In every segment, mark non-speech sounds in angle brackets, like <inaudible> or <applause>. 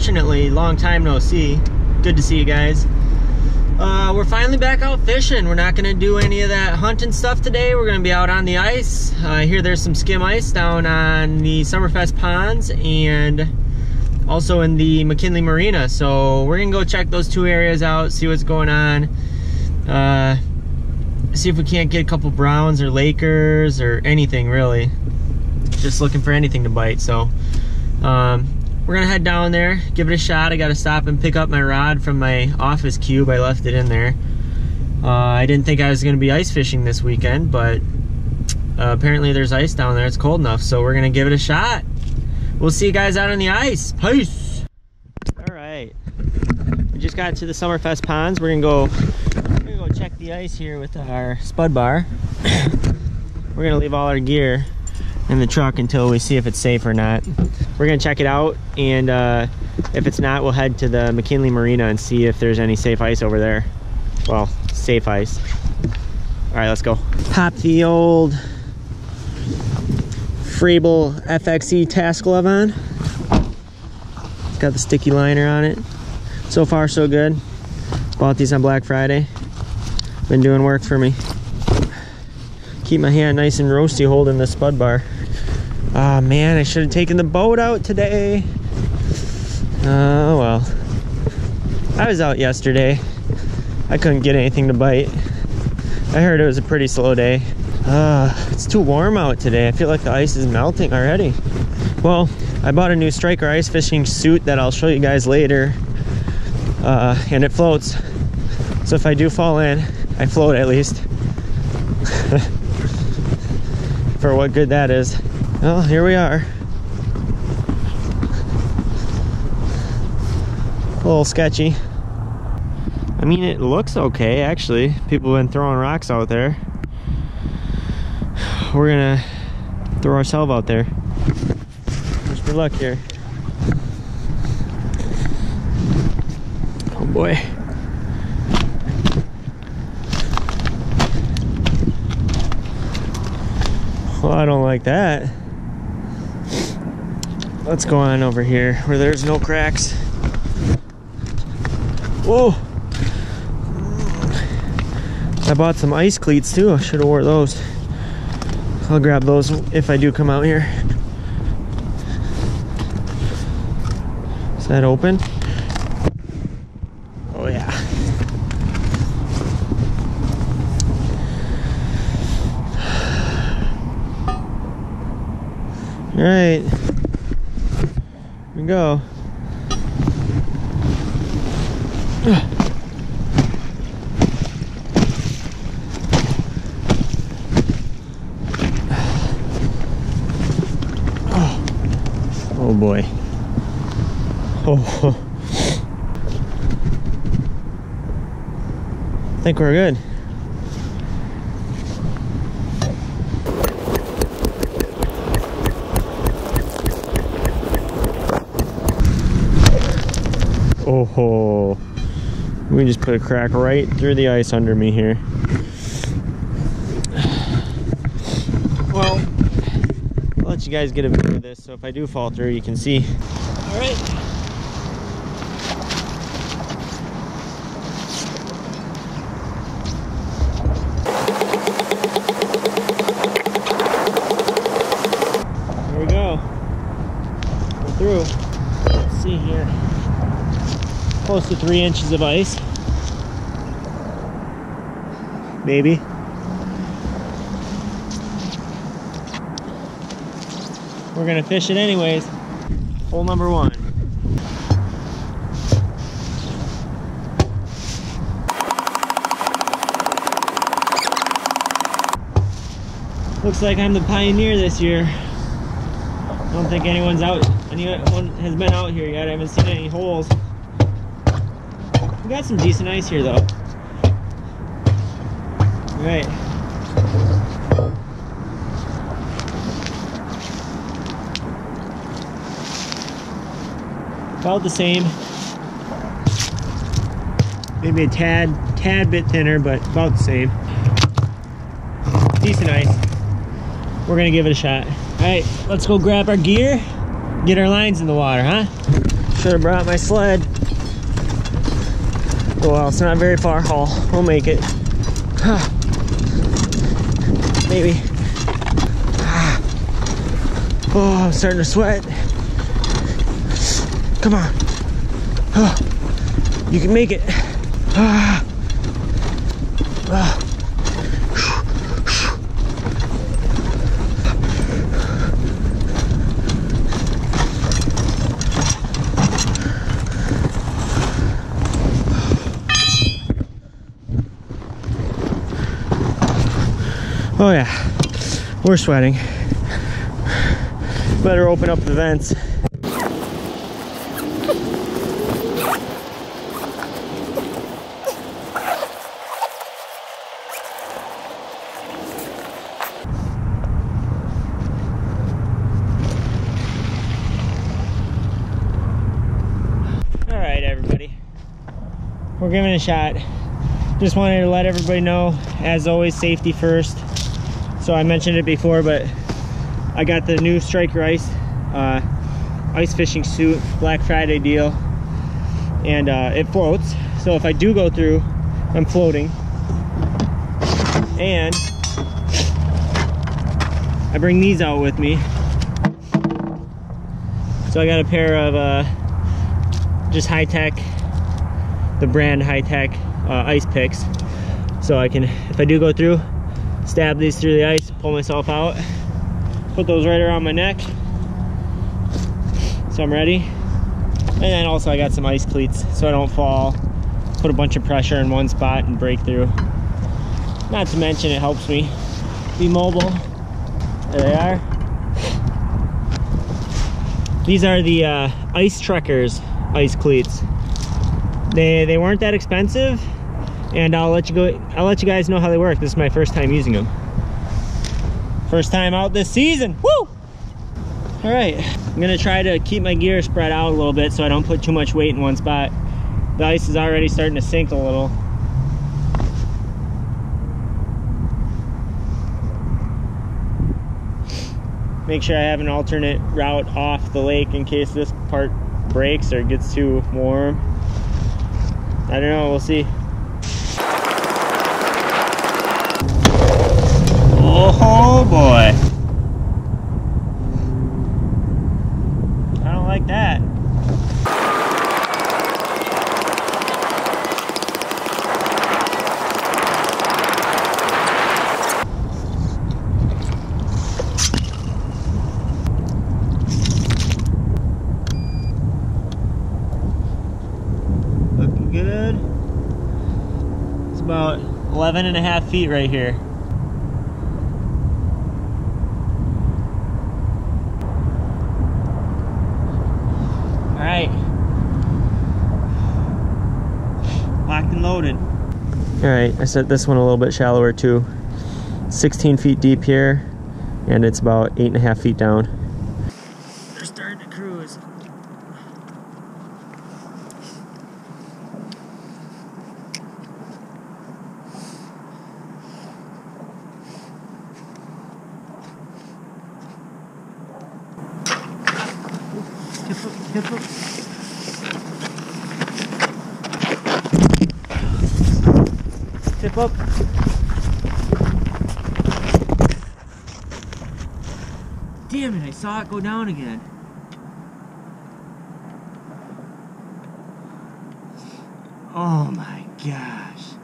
Unfortunately, long time no see. Good to see you guys. Uh, we're finally back out fishing. We're not gonna do any of that hunting stuff today. We're gonna be out on the ice. Uh, I hear there's some skim ice down on the Summerfest ponds and also in the McKinley Marina. So we're gonna go check those two areas out, see what's going on. Uh, see if we can't get a couple browns or Lakers or anything really just looking for anything to bite. So um, we're gonna head down there, give it a shot. I gotta stop and pick up my rod from my office cube. I left it in there. Uh, I didn't think I was gonna be ice fishing this weekend, but uh, apparently there's ice down there. It's cold enough, so we're gonna give it a shot. We'll see you guys out on the ice. Peace. All right, we just got to the Summerfest ponds. We're gonna go. We're gonna go check the ice here with our spud bar. <coughs> we're gonna leave all our gear in the truck until we see if it's safe or not. We're gonna check it out and uh, if it's not, we'll head to the McKinley Marina and see if there's any safe ice over there. Well, safe ice. All right, let's go. Pop the old Frabill FXE task glove on. It's got the sticky liner on it. So far, so good. Bought these on Black Friday. Been doing work for me. Keep my hand nice and roasty holding this spud bar. Oh, man, I should have taken the boat out today. Oh, well. I was out yesterday. I couldn't get anything to bite. I heard it was a pretty slow day. Uh, it's too warm out today. I feel like the ice is melting already. Well, I bought a new Striker ice fishing suit that I'll show you guys later. Uh, and it floats. So if I do fall in, I float at least. <laughs> For what good that is. Well, here we are. A little sketchy. I mean, it looks okay, actually. People have been throwing rocks out there. We're gonna throw ourselves out there. Wish me luck here. Oh boy. Well, I don't like that. Let's go on over here where there's no cracks. Whoa! I bought some ice cleats too. I should have wore those. I'll grab those if I do come out here. Is that open? Oh yeah. All right go. <sighs> Oh boy. Oh. <laughs> I think we're good. Oh, we just put a crack right through the ice under me here. Well, I'll let you guys get a view of this, so if I do fall through, you can see. All right. There we go. We're through. Let's see here close to three inches of ice. Maybe. We're gonna fish it anyways. Hole number one. Looks like I'm the pioneer this year. I don't think anyone's out, anyone has been out here yet. I haven't seen any holes got some decent ice here though. All right. About the same. Maybe a tad, tad bit thinner, but about the same. Decent ice. We're gonna give it a shot. All right, let's go grab our gear get our lines in the water, huh? Should have brought my sled. Oh, well, it's not very far haul. We'll make it. Maybe. Oh, I'm starting to sweat. Come on. Oh, you can make it. Oh yeah, we're sweating. Better open up the vents. All right, everybody. We're giving it a shot. Just wanted to let everybody know, as always, safety first. So I mentioned it before, but I got the new Striker Ice uh, ice fishing suit, Black Friday deal, and uh, it floats. So if I do go through, I'm floating. And I bring these out with me. So I got a pair of uh, just high-tech, the brand high-tech uh, ice picks. So I can, if I do go through, stab these through the ice, pull myself out, put those right around my neck. So I'm ready. And then also I got some ice cleats so I don't fall, put a bunch of pressure in one spot and break through. Not to mention it helps me be mobile. There they are. These are the uh, Ice Trekkers ice cleats. They, they weren't that expensive and I'll let you go I'll let you guys know how they work. This is my first time using them. First time out this season. Woo! All right, I'm gonna try to keep my gear spread out a little bit so I don't put too much weight in one spot. The ice is already starting to sink a little. Make sure I have an alternate route off the lake in case this part breaks or gets too warm. I don't know, we'll see. Oh, oh boy. I don't like that. Looking good. It's about 11 and a half feet right here. All right. Locked and loaded. All right, I set this one a little bit shallower too. 16 feet deep here, and it's about eight and a half feet down. They're starting to cruise. Tip up, tip up. Tip up. Damn it, I saw it go down again. Oh my gosh.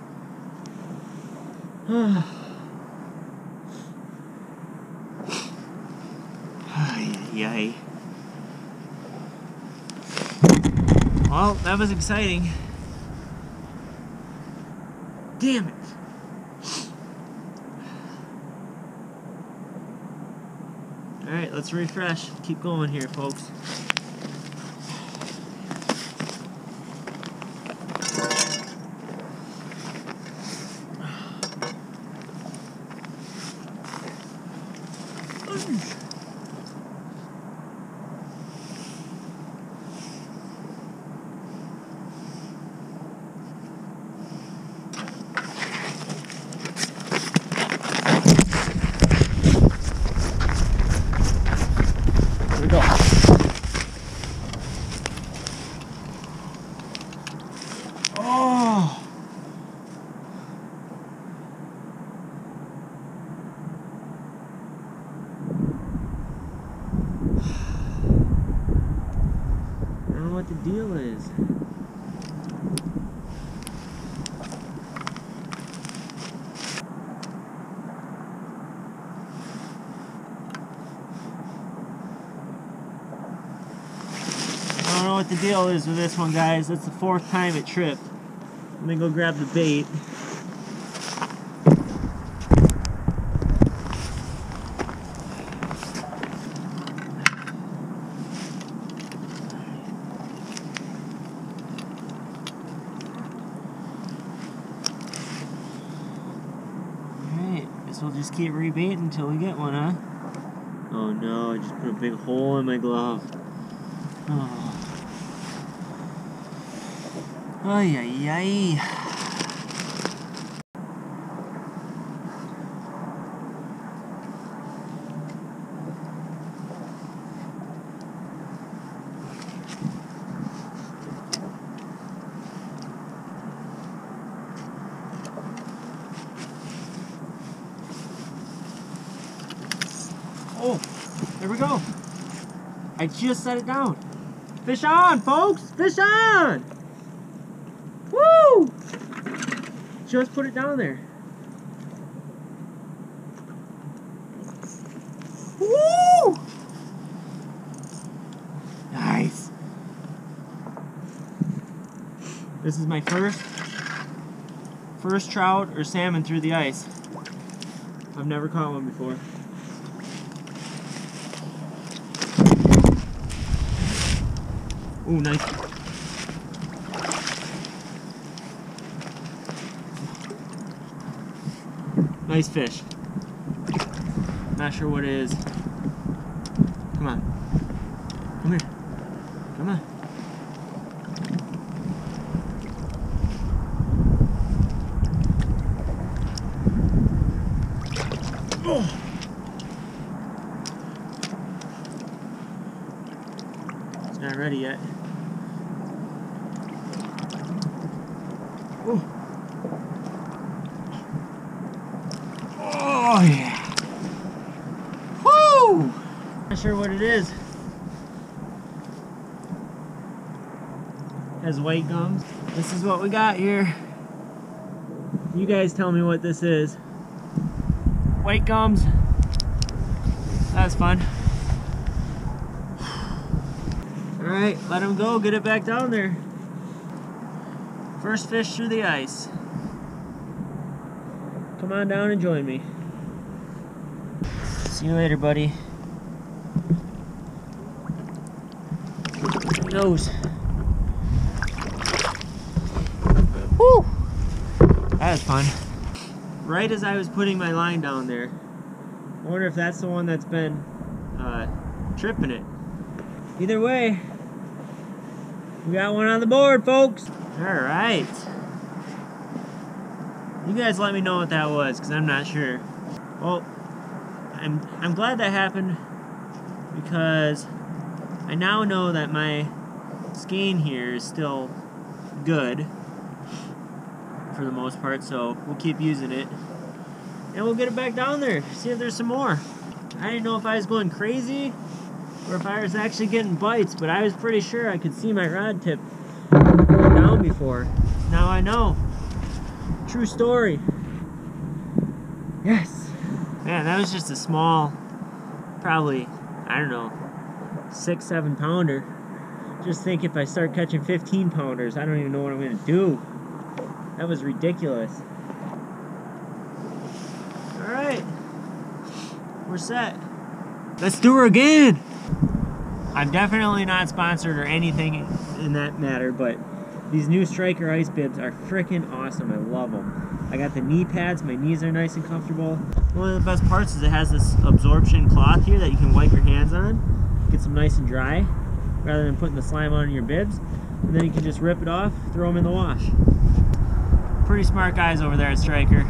<sighs> Ay, ay, ay. Well, that was exciting. Damn it. Alright, let's refresh. Keep going here, folks. The deal is. I don't know what the deal is with this one, guys. It's the fourth time it tripped. Let me go grab the bait. We'll just keep rebaiting until we get one, huh? Oh no, I just put a big hole in my glove. Oh. Ay, ay, ay. Oh, there we go. I just set it down. Fish on, folks! Fish on! Woo! Just put it down there. Woo! Nice. This is my first first trout or salmon through the ice. I've never caught one before. Ooh, nice. Nice fish. Not sure what it is. Come on. Come here. Come on. Oh. It's not ready yet. Oh yeah. Woo! Not sure what it is. Has white gums. This is what we got here. You guys tell me what this is. White gums. That's fun. <sighs> Alright, let him go. Get it back down there. First fish through the ice. Come on down and join me. See you later, buddy. Goes. Woo! That was fun. Right as I was putting my line down there, I wonder if that's the one that's been uh, tripping it. Either way, we got one on the board, folks. All right. You guys let me know what that was, because I'm not sure. Well, I'm, I'm glad that happened because I now know that my skein here is still good for the most part, so we'll keep using it. And we'll get it back down there, see if there's some more. I didn't know if I was going crazy or if I was actually getting bites, but I was pretty sure I could see my rod tip down before. Now I know. True story. Yes. Man, that was just a small, probably, I don't know, six, seven pounder. Just think if I start catching 15 pounders, I don't even know what I'm gonna do. That was ridiculous. Alright. We're set. Let's do her again! I'm definitely not sponsored or anything in that matter, but these new Striker ice bibs are freaking awesome. I love them. I got the knee pads. My knees are nice and comfortable. One of the best parts is it has this absorption cloth here that you can wipe your hands on. Get them nice and dry rather than putting the slime on your bibs. And then you can just rip it off, throw them in the wash. Pretty smart guys over there at Striker.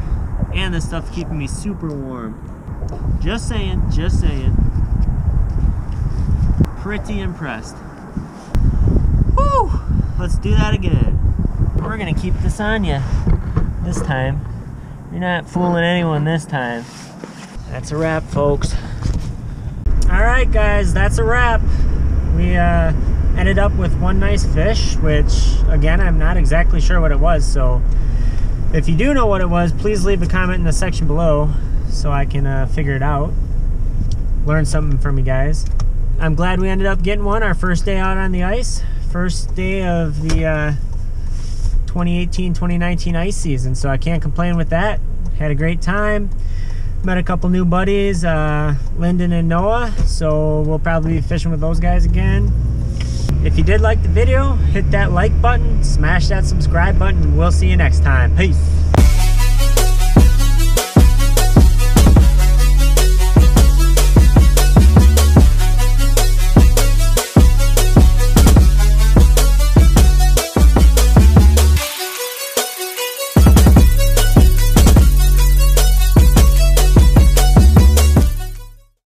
And this stuff's keeping me super warm. Just saying, just saying. Pretty impressed. Let's do that again. We're gonna keep this on you this time. You're not fooling anyone this time. That's a wrap, folks. All right, guys, that's a wrap. We uh, ended up with one nice fish, which again, I'm not exactly sure what it was. So if you do know what it was, please leave a comment in the section below so I can uh, figure it out. Learn something from you guys. I'm glad we ended up getting one our first day out on the ice. First day of the uh, 2018-2019 ice season. So I can't complain with that. Had a great time. Met a couple new buddies, uh, Lyndon and Noah. So we'll probably be fishing with those guys again. If you did like the video, hit that like button, smash that subscribe button. We'll see you next time. Peace.